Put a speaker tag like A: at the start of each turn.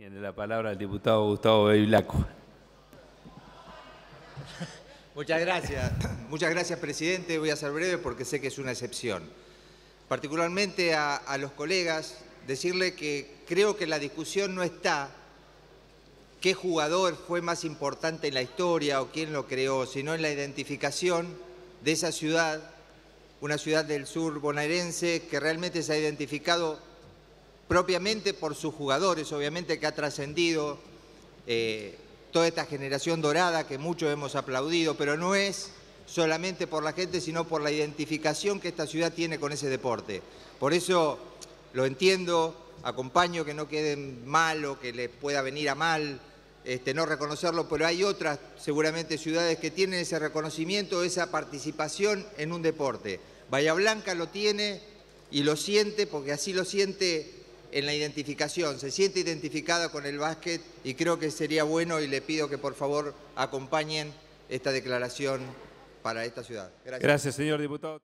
A: Tiene la palabra el diputado Gustavo Bevilacqua.
B: Muchas gracias. Muchas gracias, presidente. Voy a ser breve porque sé que es una excepción. Particularmente a, a los colegas, decirle que creo que la discusión no está qué jugador fue más importante en la historia o quién lo creó, sino en la identificación de esa ciudad, una ciudad del sur bonaerense que realmente se ha identificado propiamente por sus jugadores, obviamente que ha trascendido eh, toda esta generación dorada que muchos hemos aplaudido, pero no es solamente por la gente, sino por la identificación que esta ciudad tiene con ese deporte. Por eso lo entiendo, acompaño que no queden mal o que les pueda venir a mal este, no reconocerlo, pero hay otras seguramente ciudades que tienen ese reconocimiento, esa participación en un deporte. Bahía Blanca lo tiene y lo siente porque así lo siente en la identificación, se siente identificada con el básquet y creo que sería bueno y le pido que por favor acompañen esta declaración para esta ciudad.
A: Gracias, señor diputado.